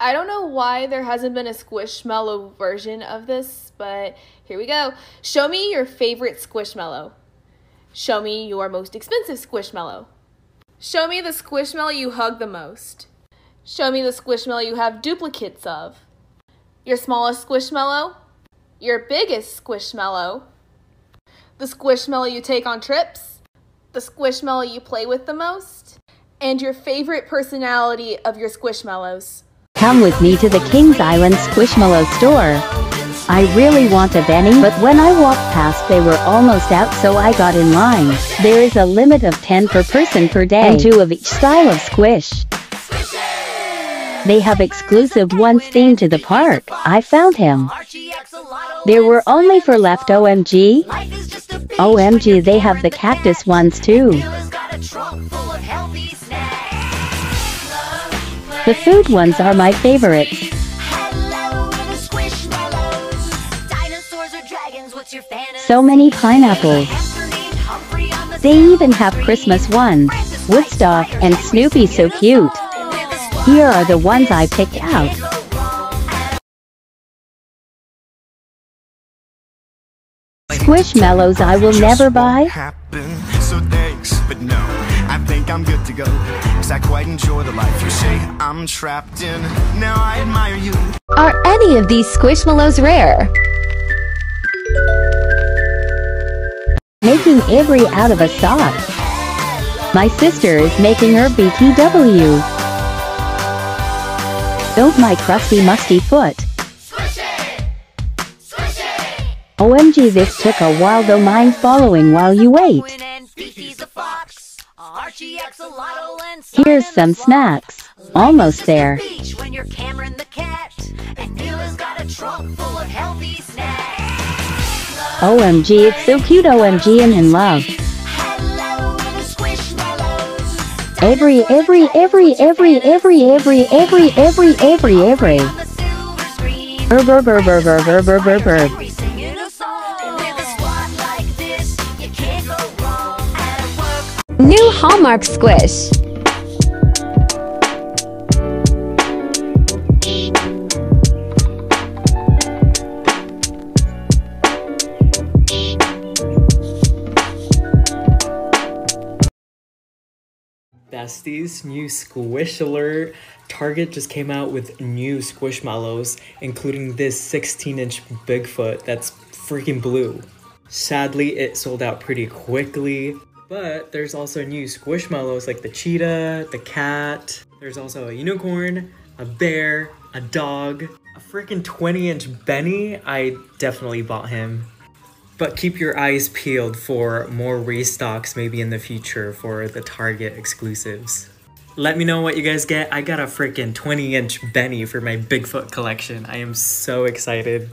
I don't know why there hasn't been a Squishmallow version of this, but here we go. Show me your favorite Squishmallow. Show me your most expensive Squishmallow. Show me the Squishmallow you hug the most. Show me the Squishmallow you have duplicates of. Your smallest Squishmallow. Your biggest Squishmallow. The Squishmallow you take on trips. The Squishmallow you play with the most. And your favorite personality of your Squishmallows. Come with me to the Kings Island Squishmallow store. I really want a Benny but when I walked past they were almost out so I got in line. There is a limit of 10 per person per day and 2 of each style of squish. They have exclusive ones themed to the park. I found him. There were only for left OMG. OMG they have the cactus ones too. The food ones are my favorites. So many pineapples. They even have Christmas ones. Woodstock and Snoopy so cute. Here are the ones I picked out. Squishmallows I will never buy. So thanks, but no, I think I'm good to go. Cause I quite enjoy the life you I'm trapped in. Now I admire you. Are any of these Squishmallows rare? Making Avery out of a sock. My sister is making her BTW. Build my crusty musty foot. OMG this took a while though mind following while you wait. Here's some snacks. Almost there. OMG it's so cute OMG I'm in love. Every every every every every every every every every every. Burr burr burr burr burr burr burr burr burr. New Hallmark Squish. Besties, new squish alert. Target just came out with new squishmallows, including this 16 inch Bigfoot that's freaking blue. Sadly, it sold out pretty quickly, but there's also new squishmallows like the cheetah, the cat, there's also a unicorn, a bear, a dog, a freaking 20 inch Benny. I definitely bought him. But keep your eyes peeled for more restocks maybe in the future for the Target exclusives. Let me know what you guys get. I got a freaking 20 inch Benny for my Bigfoot collection. I am so excited.